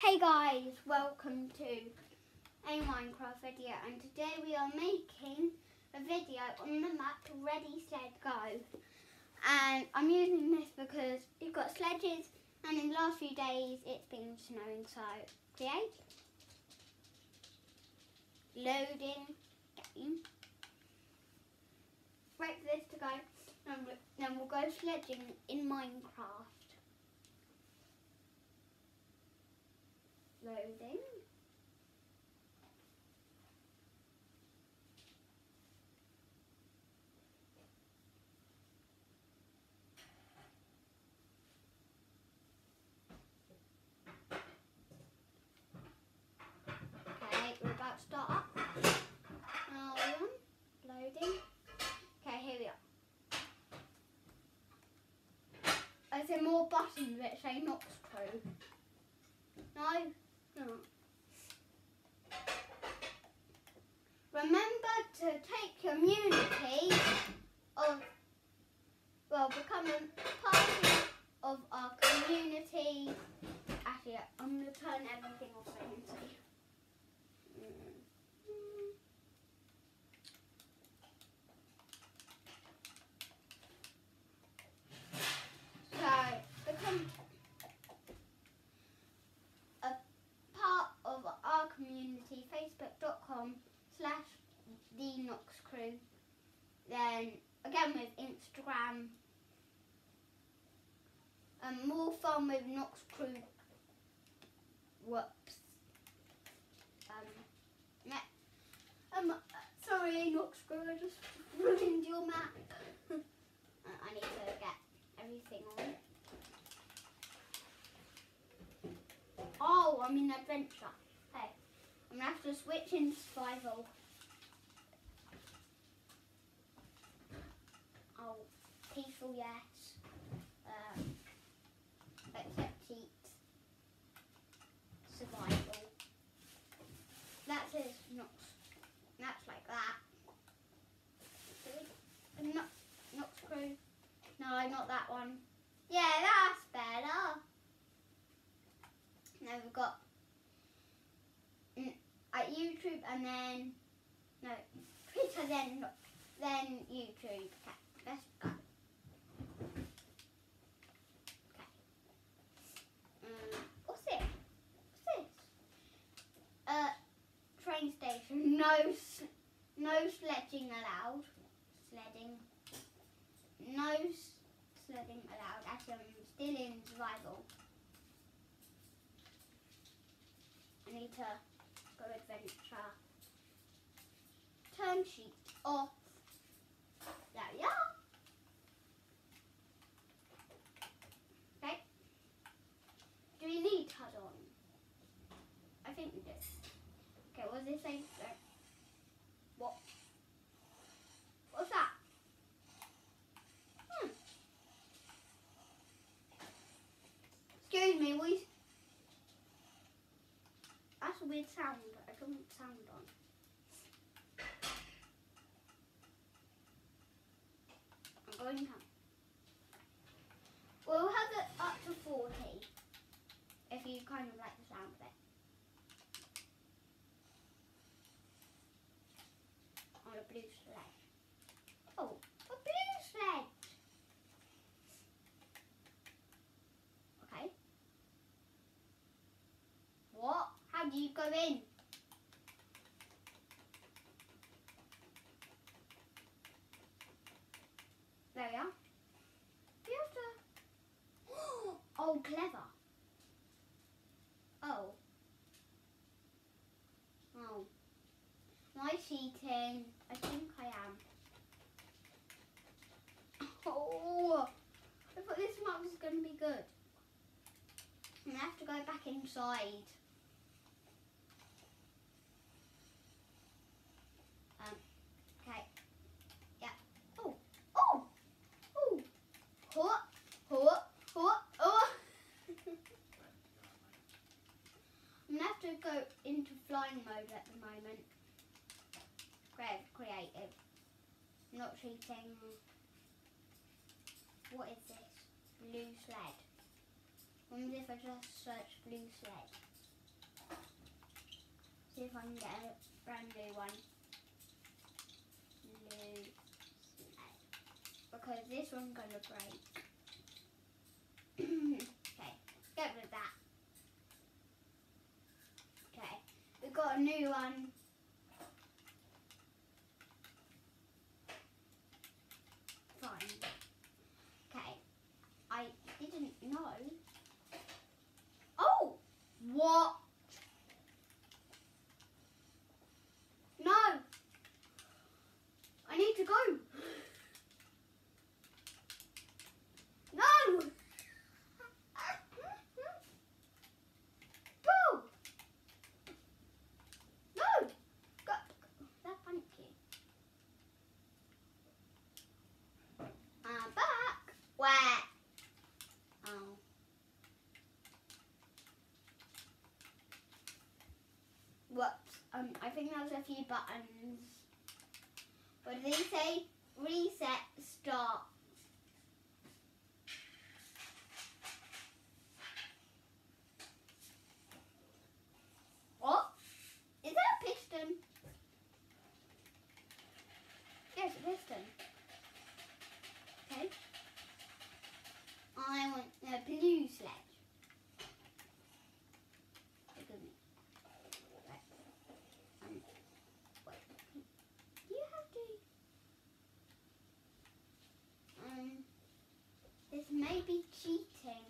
Hey guys, welcome to a Minecraft video and today we are making a video on the map Ready Sled Go. And I'm using this because you've got sledges and in the last few days it's been snowing so create loading game. Wait for this to go and then we'll go sledging in Minecraft loading. Okay, we're about to start up. Now on, loading. Okay, here we are. I see more buttons which say Nox Crew. No, no. Remember to take community of, well, become a part of our community. Actually, I'm going to turn everything off so you can see. Mm. So, become a part of our community, facebook.com slash the Nox Crew. Then again with Instagram. And more fun with Nox Crew. Whoops. Um, yeah. um sorry Nox Crew, I just ruined your map. Uh, I need to get everything on. Oh, I'm in adventure. Hey, I'm gonna have to switch into survival. Oh, peaceful, yes. Um, accept cheat. Survival. That's it. Not. That's like that. Not. Not screw. That one. Yeah, that's better. Now we've got mm, at YouTube and then no Twitter then then YouTube. Okay, let's go. Okay. Um, what's this? What's this? Uh, train station. No, no sledging allowed. Sledding. No s- sledding allowed. Actually, I'm still in survival. I need to go adventure. Turn sheet off. There we are. Okay. Do we need HUD on? I think we do. Okay, what does it say? There. What? What's that? Hmm. Excuse me, we that's a weird sound. I don't want sound on. I'm going to. We'll have it up to 40 if you kind of like the sound of it. On a blue sledge. Oh, a blue sledge! Okay. What? How do you go in? There we are. You have to? Oh, clever. Oh. Oh. Am I cheating? I think I am. Oh. I thought this map was going to be good. Going to have to go back inside. Um, okay. Yeah. Oh, oh, oh, oh, oh, oh, oh. I'm gonna have to go into flying mode at the moment. Great, creative. Not cheating. What is this? Blue sled. Wonder if I just search blue sled. See if I can get a brand new one. New sled. Because this one's gonna break. okay, get rid of that. Okay, we've got a new one. Fine. Okay, I didn't know. Oh, what? No. I need to go. No. Go. No. Go. That thank you. I'm back. Where? Oh. Whoops. Um, I think there was a few buttons. What did they say? Reset, start. What? Is that a piston? Yes, a piston. Okay. I want a blue sledge. Look at me. Right. Um, wait. Do you have to? Um, this may be cheating.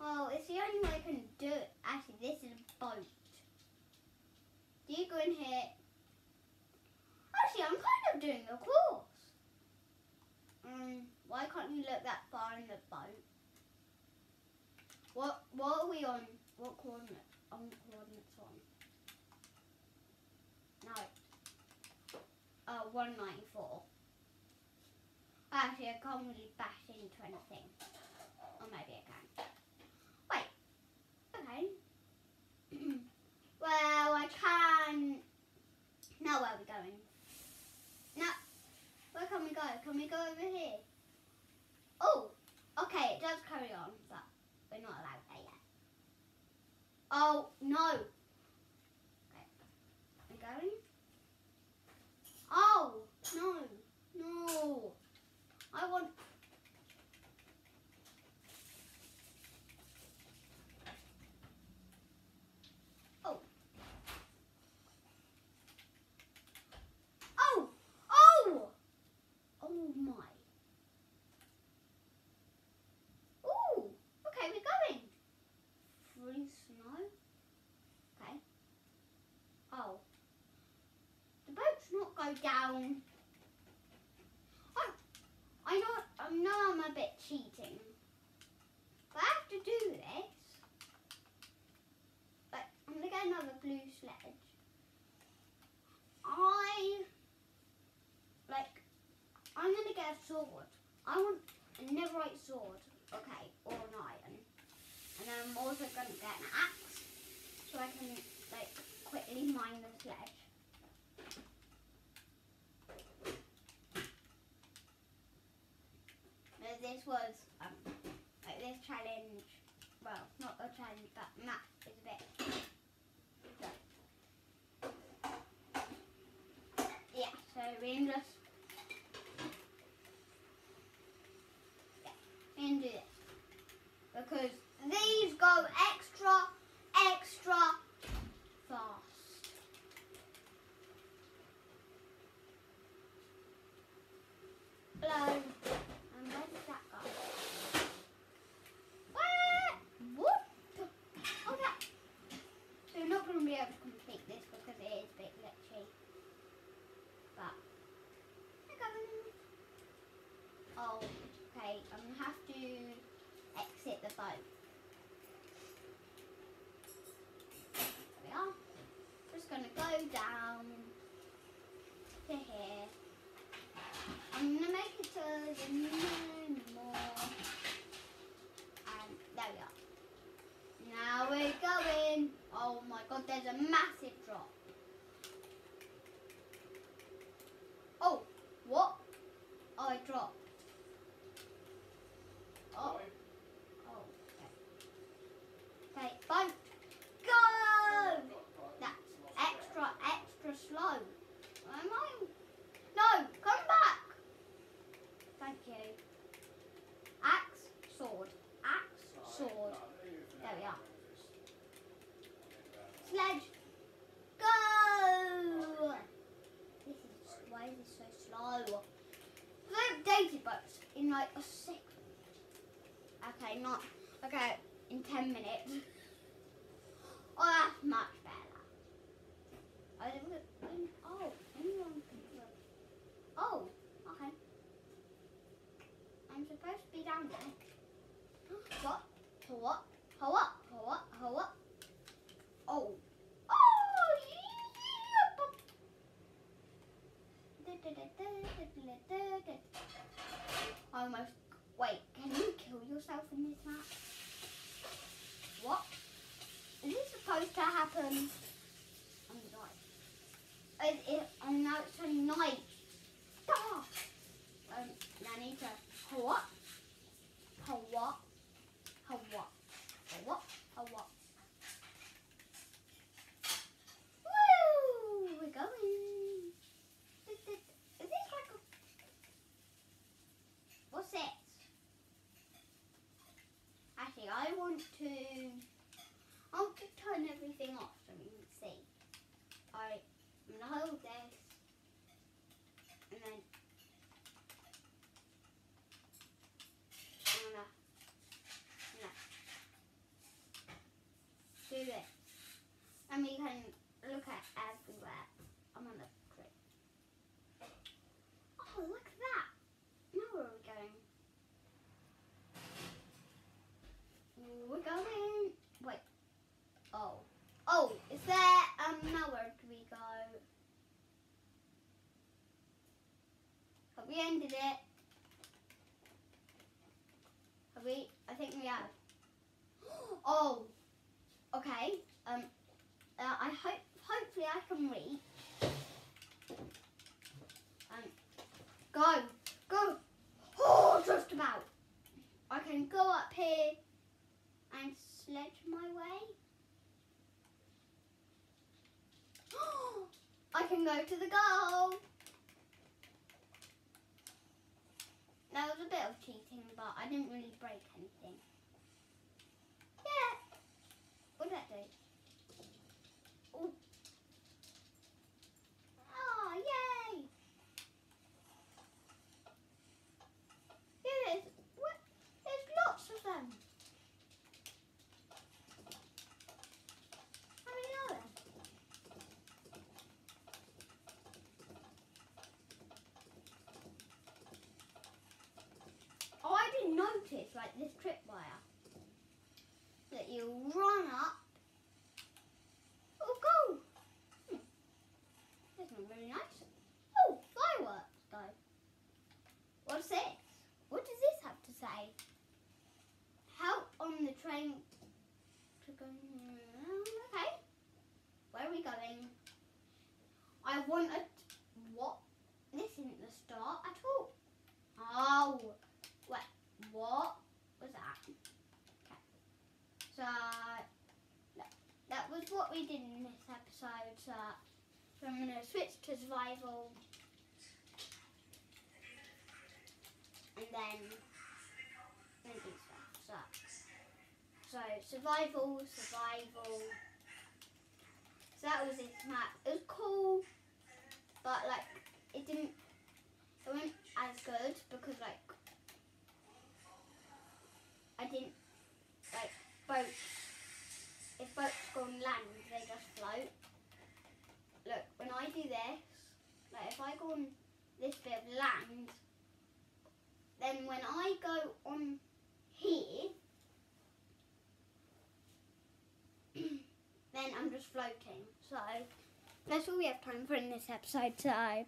Well, it's the only way I can do it. Actually, this is a boat. Do you go in here? Actually, I'm kind of doing a course. Um, why can't you look that far in the boat? What what are we on? What coordinate? On coordinates on? No. Oh, 194. Actually, I can't really bash into anything. Or maybe I can. Wait. Okay. well, I can. Now where are we going? No. Where can we go? Over here? Oh, okay, it does carry on, but we're not allowed there yet. Oh, no. Okay. I'm going. Oh, no, no. I want. Oh. Oh, oh. Oh my. Ooh, okay, we're going. Free snow. Okay. Oh. The down. Oh, I know, I know I'm a bit cheating. But I have to do this. But I'm gonna get another blue sledge. I like I'm gonna get a sword. I want a netherite sword. Okay, or an iron. And then I'm also gonna get an axe so I can like quickly mine the sledge. No, this was um like this challenge well, not a challenge but map is a bit Yeah, so we just and do this. Because these go extra, extra fast. Hello. And where did that go? Where? What? Oh, that. So we're not going to be able to complete this because it is a bit glitchy. But. We're going. Oh, okay. I'm going to have to exit the boat. There we are. Just going to go down to here. I'm going to make it so no more. And there we are. Now we're going. Oh my god, there's a massive drop. Oh, what? Oh, I dropped. Oh, oh, okay. Okay, fine. Go! That's not. Okay, in 10 minutes. Oh, that's much better. I didn't, oh, anyone can look. Oh, okay. I'm supposed to be down there. What? What? What? What? What? Oh. Oh, yeah. Almost. Wait, can you kill yourself in this map? What? Is this supposed to happen? I'm night. Is it? Oh no, it's a night. Stop. Um, I need to. What? What? What? What? Woo! We're going. Is this is this like a? What's this? Actually, I want to. I'll turn everything off so we can see. Alright, I'm gonna hold this. And then. I'm gonna. I'm gonna do this. And we can look at everywhere. I'm gonna click. Oh, look at that. Now where are we going? We're going. Wait. Oh. Oh, is there um now where do we go? Have we ended it? Have we? I think we have. Oh. Okay. Um. Uh, I hope. Hopefully, I can reach. Um. Go. Go. Oh, just about. I can go up here and sledge my way. I can go to the goal. That was a bit of cheating, but I didn't really break anything. Yeah. What did that do? Oh. Oh, yay! Yeah, there's, what? there's lots of them. How many are there? Oh, I didn't notice like this tripwire that you run up. Oh, go! Hmm. That's not very nice. Oh, fireworks though. What's this? What does this have to say? Help on the train to go. Okay. Where are we going? I want a. What? This isn't the start at all. Oh. Wait. What was that? Okay. That, was what we did in this episode. So, I'm going to switch to survival. And then. then stuff. So. So survival, survival. So that was this map. It was cool, but like it didn't. It wasn't as good because like I didn't like boats. If boats go on land, they just float. Look, when I do this, like if I go on this bit of land, then when I go on here, So that's all we have time for in this episode. So bye.